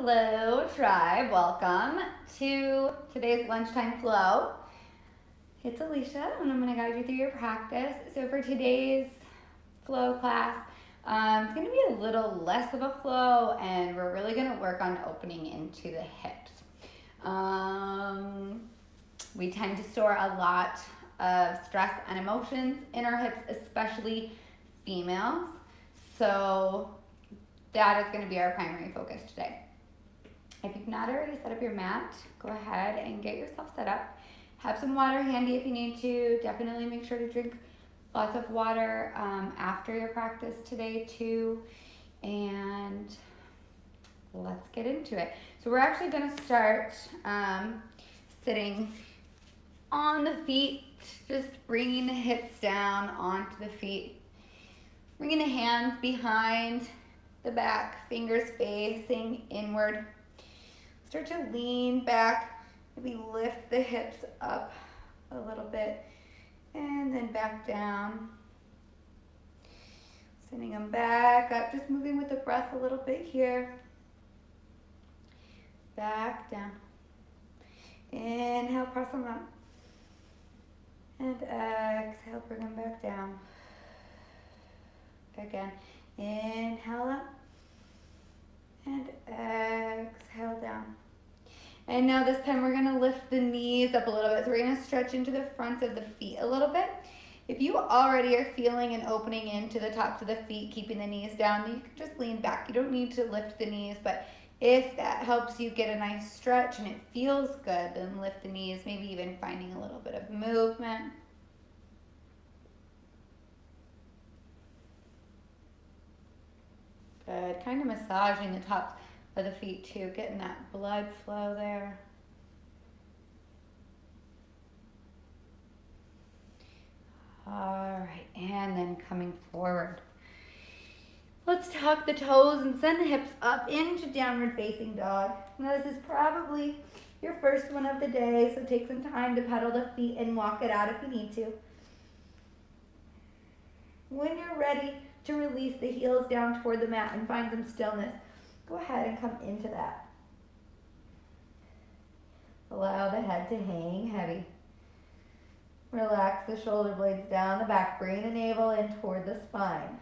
Hello, tribe. Welcome to today's lunchtime flow. It's Alicia, and I'm going to guide you through your practice. So, for today's flow class, um, it's going to be a little less of a flow, and we're really going to work on opening into the hips. Um, we tend to store a lot of stress and emotions in our hips, especially females. So, that is going to be our primary focus today. If you've not already set up your mat, go ahead and get yourself set up. Have some water handy if you need to. Definitely make sure to drink lots of water um, after your practice today too. And let's get into it. So we're actually gonna start um, sitting on the feet, just bringing the hips down onto the feet. Bringing the hands behind the back, fingers facing inward. Start to lean back, maybe lift the hips up a little bit, and then back down. Sending them back up, just moving with the breath a little bit here. Back down. Inhale, press them up. And exhale, bring them back down. Again, inhale up and exhale down. And now this time we're gonna lift the knees up a little bit. So we're gonna stretch into the fronts of the feet a little bit. If you already are feeling an opening into the tops of the feet, keeping the knees down, you can just lean back. You don't need to lift the knees, but if that helps you get a nice stretch and it feels good, then lift the knees, maybe even finding a little bit of movement. Good. Kind of massaging the tops the feet too, getting that blood flow there. All right, and then coming forward. Let's tuck the toes and send the hips up into downward facing dog. Now this is probably your first one of the day, so take some time to pedal the feet and walk it out if you need to. When you're ready, to release the heels down toward the mat and find some stillness. Go ahead and come into that. Allow the head to hang heavy. Relax the shoulder blades down the back. Bring the navel in toward the spine.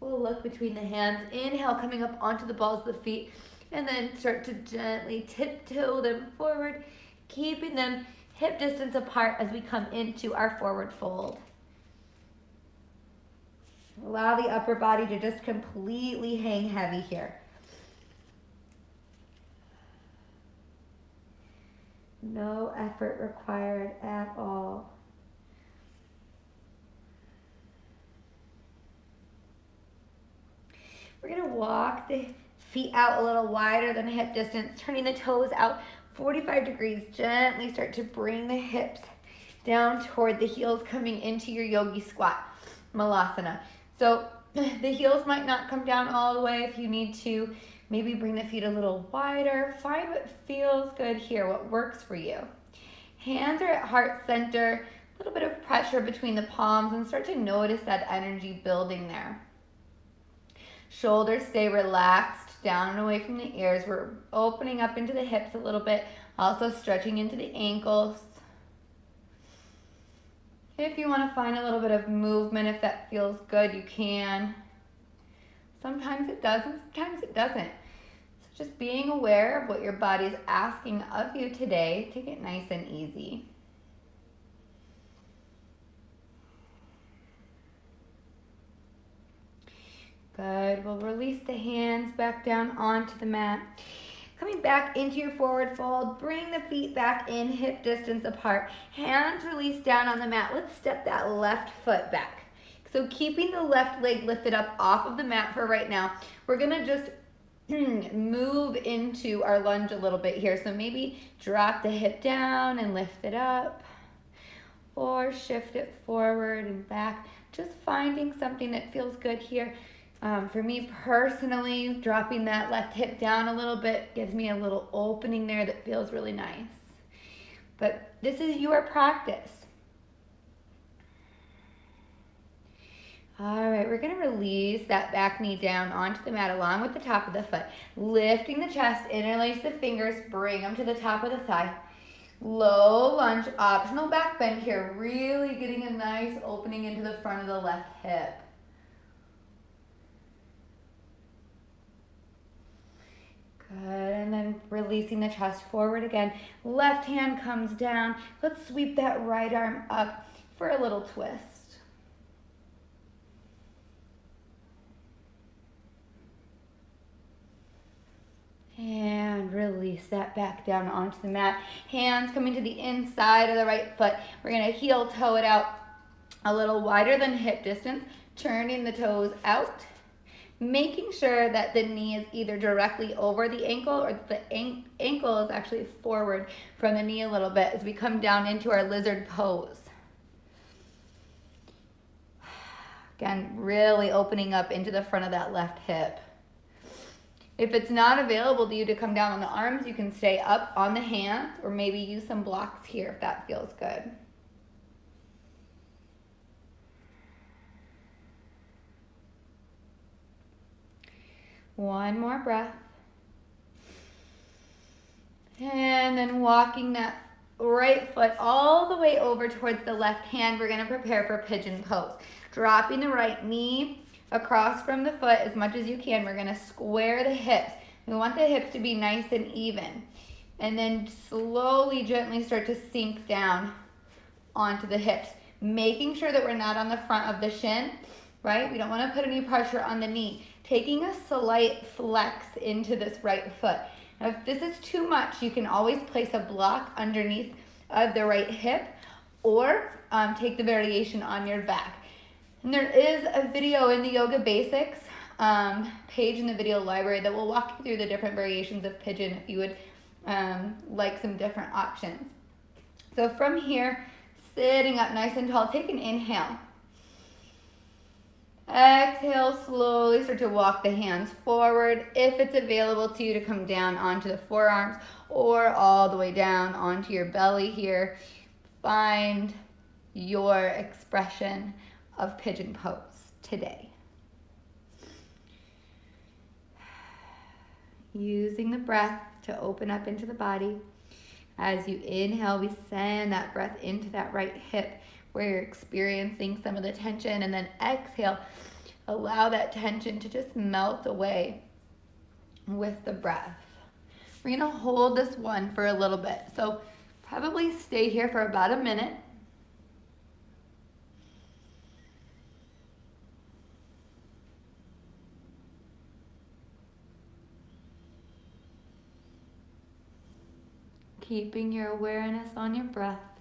We'll look between the hands. Inhale, coming up onto the balls of the feet and then start to gently tiptoe them forward, keeping them hip distance apart as we come into our forward fold. Allow the upper body to just completely hang heavy here. No effort required at all. We're gonna walk the feet out a little wider than hip distance, turning the toes out 45 degrees. Gently start to bring the hips down toward the heels coming into your yogi squat, malasana. So the heels might not come down all the way if you need to. Maybe bring the feet a little wider. Find what feels good here, what works for you. Hands are at heart center, a little bit of pressure between the palms and start to notice that energy building there. Shoulders stay relaxed down and away from the ears. We're opening up into the hips a little bit, also stretching into the ankles. If you want to find a little bit of movement, if that feels good, you can. Sometimes it does and sometimes it doesn't. So just being aware of what your body's asking of you today, take it nice and easy. Good. We'll release the hands back down onto the mat. Coming back into your forward fold, bring the feet back in hip distance apart. Hands release down on the mat. Let's step that left foot back. So keeping the left leg lifted up off of the mat for right now, we're gonna just move into our lunge a little bit here. So maybe drop the hip down and lift it up or shift it forward and back. Just finding something that feels good here. Um, for me personally, dropping that left hip down a little bit gives me a little opening there that feels really nice. But this is your practice. All right, we're gonna release that back knee down onto the mat along with the top of the foot. Lifting the chest, interlace the fingers, bring them to the top of the thigh. Low lunge, optional back bend here, really getting a nice opening into the front of the left hip. Good, and then releasing the chest forward again. Left hand comes down. Let's sweep that right arm up for a little twist. And release that back down onto the mat. Hands coming to the inside of the right foot. We're gonna heel toe it out a little wider than hip distance, turning the toes out making sure that the knee is either directly over the ankle or the ankle is actually forward from the knee a little bit as we come down into our lizard pose. Again, really opening up into the front of that left hip. If it's not available to you to come down on the arms, you can stay up on the hands or maybe use some blocks here if that feels good. One more breath. And then walking that right foot all the way over towards the left hand, we're gonna prepare for pigeon pose. Dropping the right knee across from the foot as much as you can. We're gonna square the hips. We want the hips to be nice and even. And then slowly, gently start to sink down onto the hips, making sure that we're not on the front of the shin, right? We don't wanna put any pressure on the knee taking a slight flex into this right foot. Now, if this is too much, you can always place a block underneath of the right hip or um, take the variation on your back. And there is a video in the Yoga Basics um, page in the video library that will walk you through the different variations of pigeon if you would um, like some different options. So from here, sitting up nice and tall, take an inhale. Exhale, slowly start to walk the hands forward. If it's available to you to come down onto the forearms or all the way down onto your belly here, find your expression of pigeon pose today. Using the breath to open up into the body. As you inhale, we send that breath into that right hip where you're experiencing some of the tension and then exhale, allow that tension to just melt away with the breath. We're gonna hold this one for a little bit. So probably stay here for about a minute. Keeping your awareness on your breath.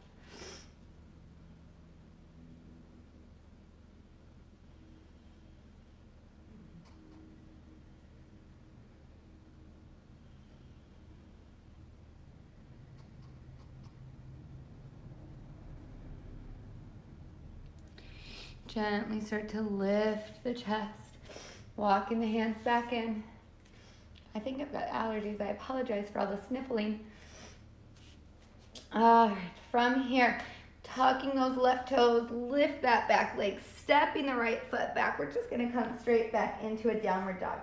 Gently start to lift the chest, walking the hands back in. I think I've got allergies. I apologize for all the sniffling. All right, from here, tucking those left toes, lift that back leg, stepping the right foot back. We're just gonna come straight back into a downward dog.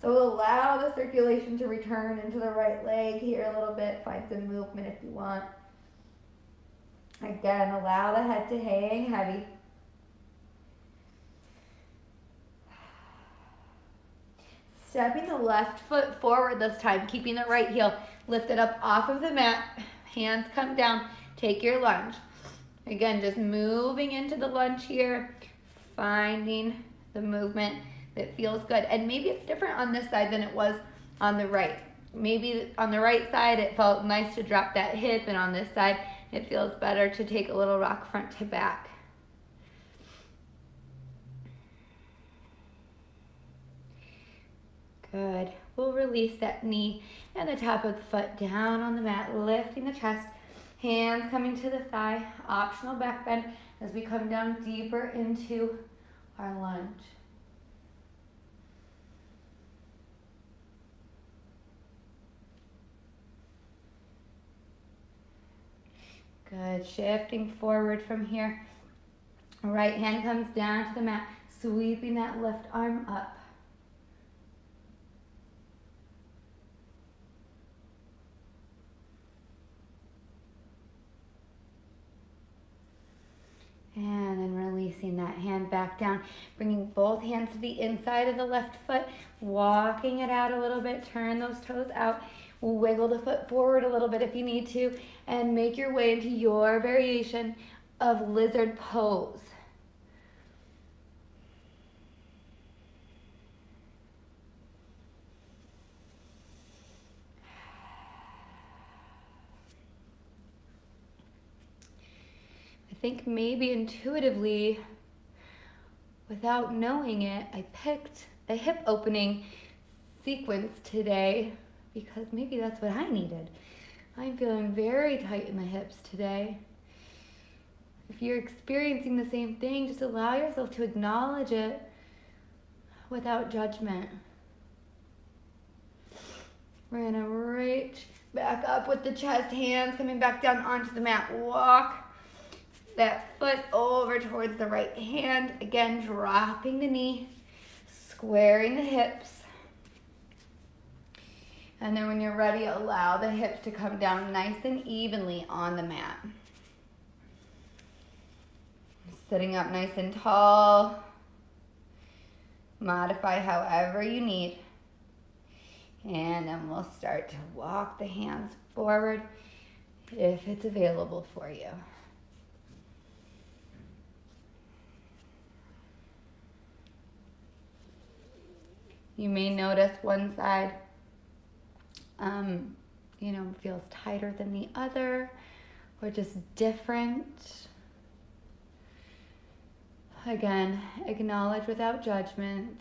So allow the circulation to return into the right leg here a little bit. Find some movement if you want. Again, allow the head to hang heavy. Stepping the left foot forward this time, keeping the right heel lifted up off of the mat. Hands come down. Take your lunge. Again, just moving into the lunge here, finding the movement that feels good. And maybe it's different on this side than it was on the right. Maybe on the right side, it felt nice to drop that hip, and on this side, it feels better to take a little rock front to back. Good. We'll release that knee and the top of the foot down on the mat, lifting the chest, hands coming to the thigh, optional back bend as we come down deeper into our lunge. Good, shifting forward from here. Right hand comes down to the mat, sweeping that left arm up. And then releasing that hand back down, bringing both hands to the inside of the left foot, walking it out a little bit, turn those toes out, wiggle the foot forward a little bit if you need to, and make your way into your variation of lizard pose. Think maybe intuitively, without knowing it, I picked a hip opening sequence today because maybe that's what I needed. I'm feeling very tight in the hips today. If you're experiencing the same thing, just allow yourself to acknowledge it without judgment. We're gonna reach back up with the chest, hands coming back down onto the mat. Walk that foot over towards the right hand. Again, dropping the knee, squaring the hips. And then when you're ready, allow the hips to come down nice and evenly on the mat. Sitting up nice and tall. Modify however you need. And then we'll start to walk the hands forward if it's available for you. You may notice one side, um, you know, feels tighter than the other or just different. Again, acknowledge without judgment.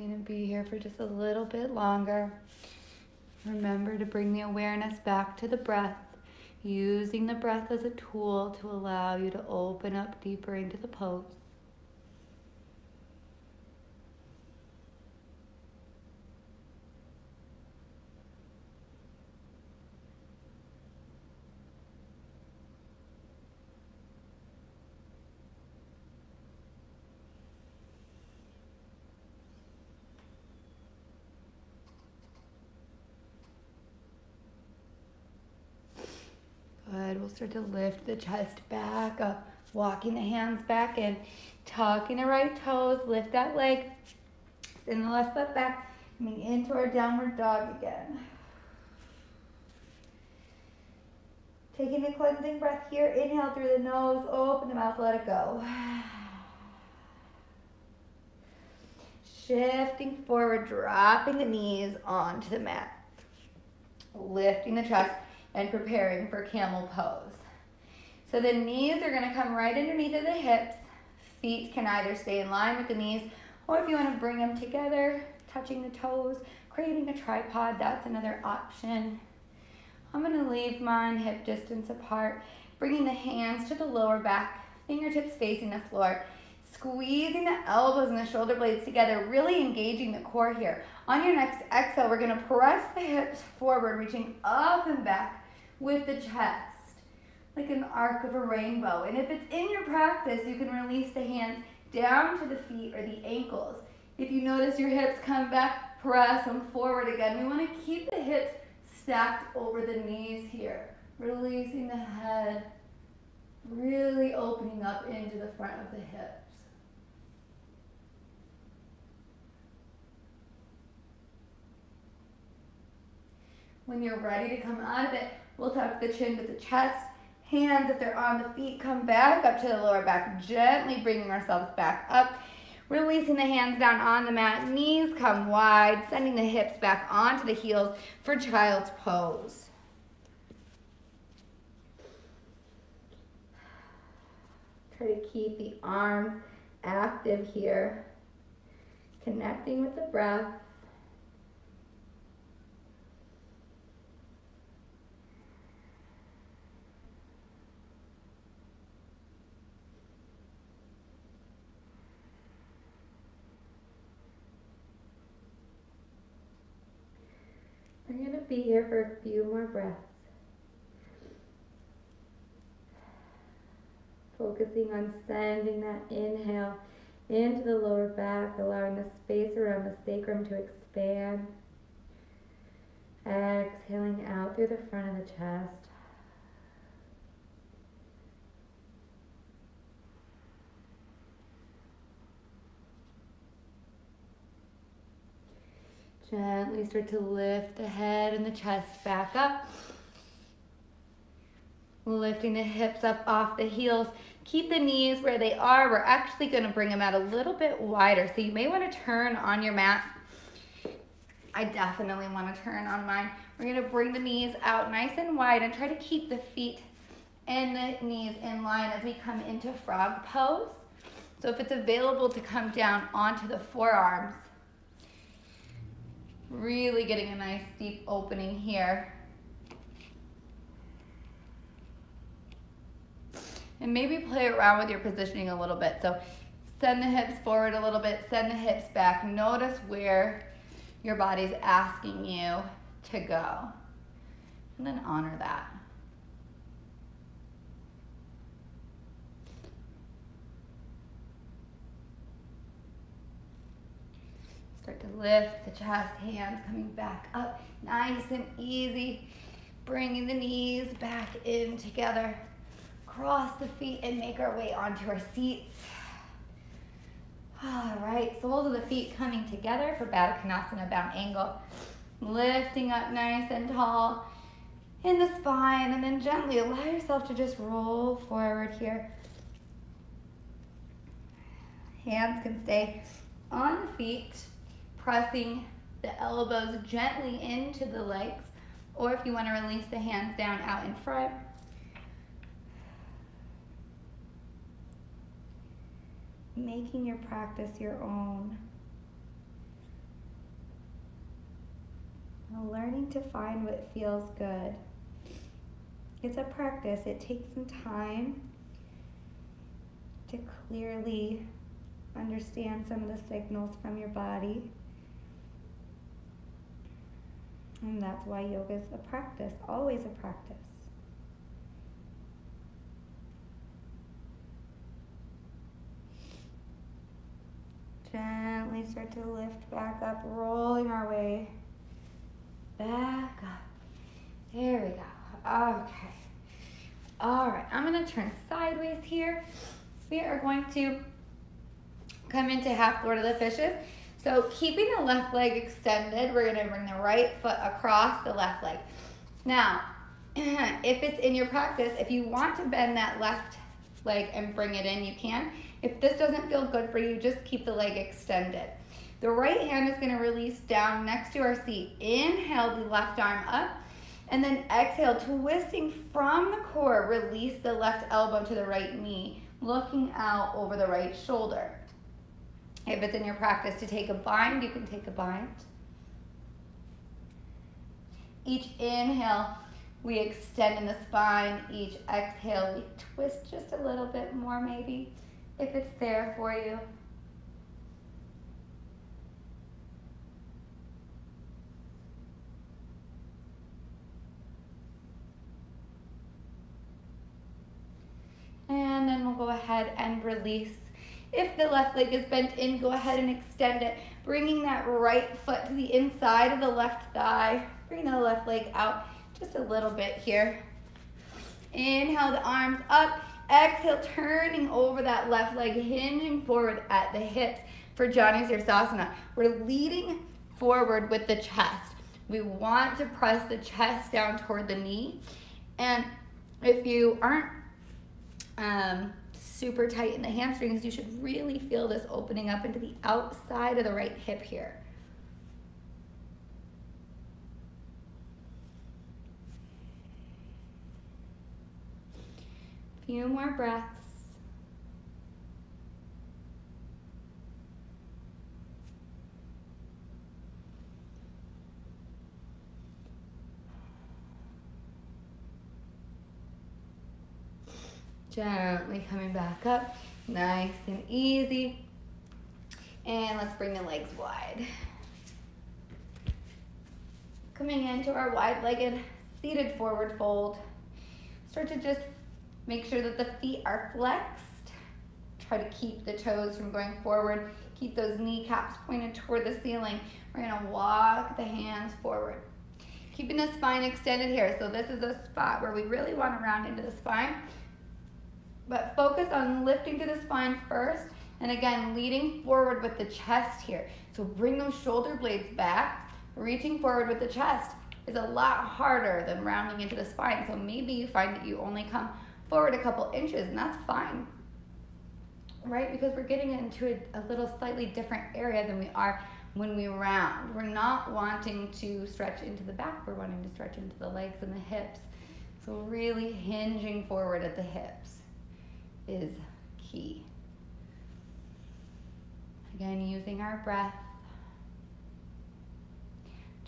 Going to be here for just a little bit longer. Remember to bring the awareness back to the breath, using the breath as a tool to allow you to open up deeper into the pose. Good. We'll start to lift the chest back up, walking the hands back in, tucking the right toes, lift that leg, send the left foot back, coming into our downward dog again. Taking a cleansing breath here, inhale through the nose, open the mouth, let it go. Shifting forward, dropping the knees onto the mat. Lifting the chest and preparing for camel pose. So the knees are gonna come right underneath of the hips. Feet can either stay in line with the knees, or if you wanna bring them together, touching the toes, creating a tripod, that's another option. I'm gonna leave mine hip distance apart, bringing the hands to the lower back, fingertips facing the floor, squeezing the elbows and the shoulder blades together, really engaging the core here. On your next exhale, we're gonna press the hips forward, reaching up and back, with the chest, like an arc of a rainbow. And if it's in your practice, you can release the hands down to the feet or the ankles. If you notice your hips come back, press them forward again. We want to keep the hips stacked over the knees here. Releasing the head, really opening up into the front of the hips. When you're ready to come out of it, We'll tuck the chin to the chest. Hands, if they're on the feet, come back up to the lower back, gently bringing ourselves back up. Releasing the hands down on the mat, knees come wide, sending the hips back onto the heels for child's pose. Try to keep the arms active here. Connecting with the breath. Be here for a few more breaths. Focusing on sending that inhale into the lower back, allowing the space around the sacrum to expand. Exhaling out through the front of the chest. Gently start to lift the head and the chest back up. Lifting the hips up off the heels. Keep the knees where they are. We're actually going to bring them out a little bit wider. So you may want to turn on your mat. I definitely want to turn on mine. We're going to bring the knees out nice and wide and try to keep the feet and the knees in line as we come into frog pose. So if it's available to come down onto the forearms, Really getting a nice deep opening here. And maybe play around with your positioning a little bit. So send the hips forward a little bit, send the hips back. Notice where your body's asking you to go. And then honor that. Start to lift the chest, hands coming back up, nice and easy. Bringing the knees back in together. Cross the feet and make our way onto our seats. All right, soles of the feet coming together for Baddha Konasana bound angle. Lifting up nice and tall in the spine and then gently allow yourself to just roll forward here. Hands can stay on the feet pressing the elbows gently into the legs, or if you want to release the hands down out in front. Making your practice your own. Learning to find what feels good. It's a practice, it takes some time to clearly understand some of the signals from your body. And that's why yoga is a practice, always a practice. Gently start to lift back up, rolling our way back up. There we go. Okay. All right, I'm gonna turn sideways here. We are going to come into half Lord of the Fishes. So keeping the left leg extended, we're gonna bring the right foot across the left leg. Now, if it's in your practice, if you want to bend that left leg and bring it in, you can. If this doesn't feel good for you, just keep the leg extended. The right hand is gonna release down next to our seat. Inhale the left arm up, and then exhale, twisting from the core, release the left elbow to the right knee, looking out over the right shoulder. If it's in your practice to take a bind, you can take a bind. Each inhale, we extend in the spine. Each exhale, we twist just a little bit more maybe, if it's there for you. And then we'll go ahead and release if the left leg is bent in, go ahead and extend it, bringing that right foot to the inside of the left thigh. Bring the left leg out just a little bit here. Inhale the arms up. Exhale, turning over that left leg, hinging forward at the hips for Janu Sirsasana. We're leading forward with the chest. We want to press the chest down toward the knee. And if you aren't um, super tight in the hamstrings, you should really feel this opening up into the outside of the right hip here. Few more breaths. Gently coming back up, nice and easy. And let's bring the legs wide. Coming into our wide-legged seated forward fold. Start to just make sure that the feet are flexed. Try to keep the toes from going forward. Keep those kneecaps pointed toward the ceiling. We're gonna walk the hands forward. Keeping the spine extended here. So this is a spot where we really wanna round into the spine. But focus on lifting to the spine first. And again, leading forward with the chest here. So bring those shoulder blades back. Reaching forward with the chest is a lot harder than rounding into the spine. So maybe you find that you only come forward a couple inches and that's fine. Right? Because we're getting into a, a little slightly different area than we are when we round. We're not wanting to stretch into the back, we're wanting to stretch into the legs and the hips. So really hinging forward at the hips is key. Again, using our breath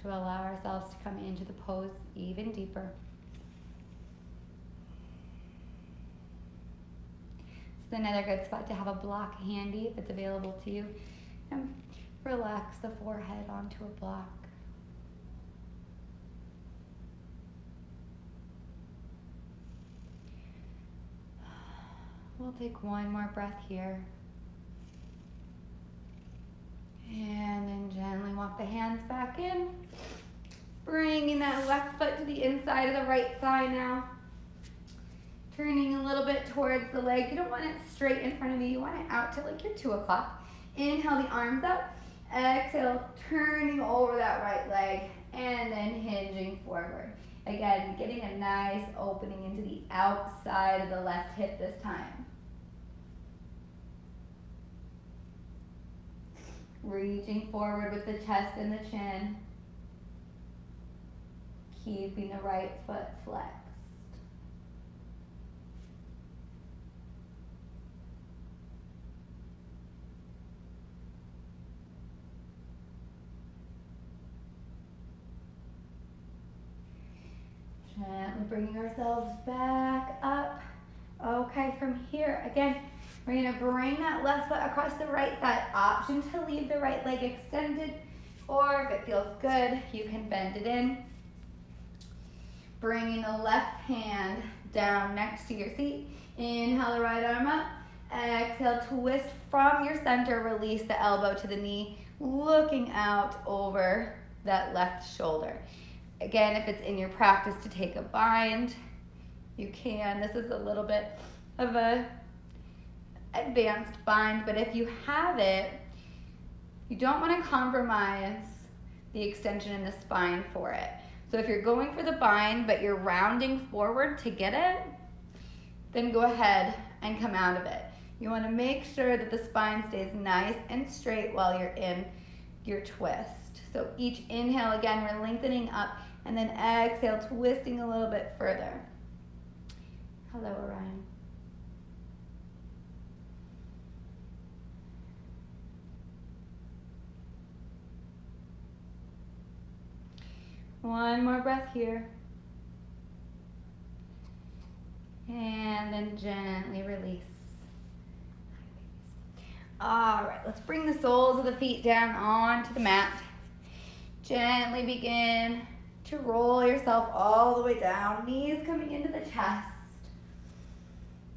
to allow ourselves to come into the pose even deeper. Is another good spot to have a block handy if it's available to you. And relax the forehead onto a block. We'll take one more breath here. And then gently walk the hands back in. Bringing that left foot to the inside of the right thigh now. Turning a little bit towards the leg. You don't want it straight in front of you. You want it out to like your two o'clock. Inhale the arms up. Exhale, turning over that right leg and then hinging forward. Again, getting a nice opening into the outside of the left hip this time. Reaching forward with the chest and the chin. Keeping the right foot flexed. Gently bringing ourselves back up. Okay, from here, again, we're gonna bring that left foot across the right thigh. Option to leave the right leg extended, or if it feels good, you can bend it in. Bringing the left hand down next to your seat. Inhale the right arm up. Exhale, twist from your center, release the elbow to the knee, looking out over that left shoulder. Again, if it's in your practice to take a bind, you can. This is a little bit of a advanced bind, but if you have it, you don't want to compromise the extension in the spine for it. So if you're going for the bind, but you're rounding forward to get it, then go ahead and come out of it. You want to make sure that the spine stays nice and straight while you're in your twist. So each inhale, again, we're lengthening up, and then exhale, twisting a little bit further. Hello, Orion. One more breath here. And then gently release. All right, let's bring the soles of the feet down onto the mat. Gently begin to roll yourself all the way down, knees coming into the chest.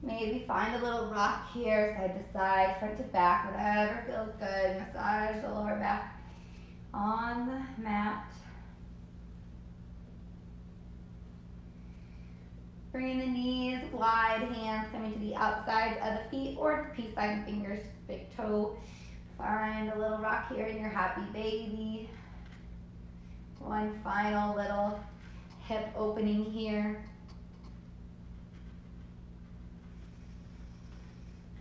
Maybe find a little rock here, side to side, front to back, whatever feels good. Massage the lower back on the mat. Bringing the knees wide, hands coming to the outside of the feet or peace sign fingers, big toe. Find a little rock here in your happy baby. One final little hip opening here.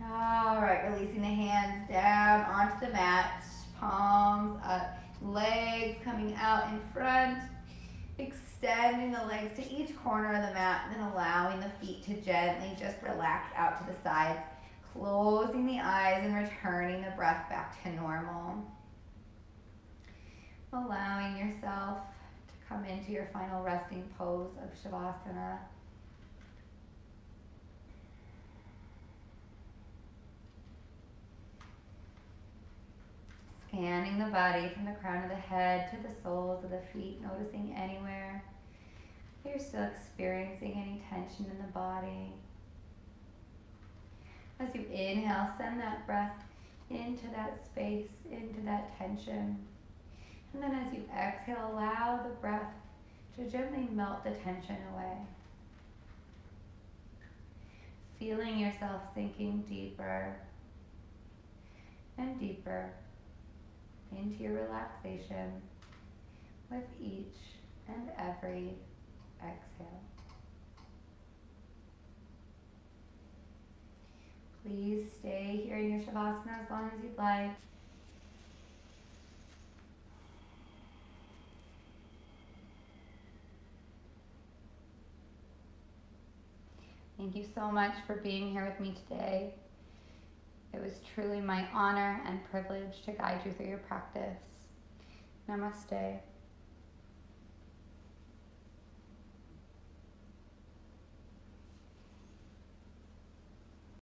All right, releasing the hands down onto the mat, palms up, legs coming out in front. Extending the legs to each corner of the mat, and then allowing the feet to gently just relax out to the sides. Closing the eyes and returning the breath back to normal. Allowing yourself to come into your final resting pose of Shavasana. Expanding the body from the crown of the head to the soles of the feet, noticing anywhere you're still experiencing any tension in the body. As you inhale, send that breath into that space, into that tension. And then as you exhale, allow the breath to gently melt the tension away. Feeling yourself sinking deeper and deeper into your relaxation with each and every exhale. Please stay here in your Shavasana as long as you'd like. Thank you so much for being here with me today. It was truly my honor and privilege to guide you through your practice. Namaste.